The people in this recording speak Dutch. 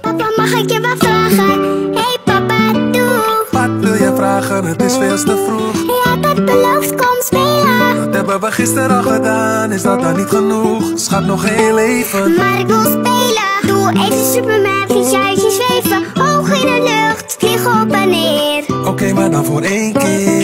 Papa, mag ik je wat vragen? Hey papa, doe. Wat wil je vragen? Het is veel te vroeg. Je hebt het beloofd, kom spelen. Dat hebben we gisteren al gedaan, is dat dan niet genoeg? Schat nog heel even. Maar ik wil spelen. Doe even Superman, vies uitje zweven. Hoog in de lucht, vlieg op en neer. Oké, maar dan voor één keer.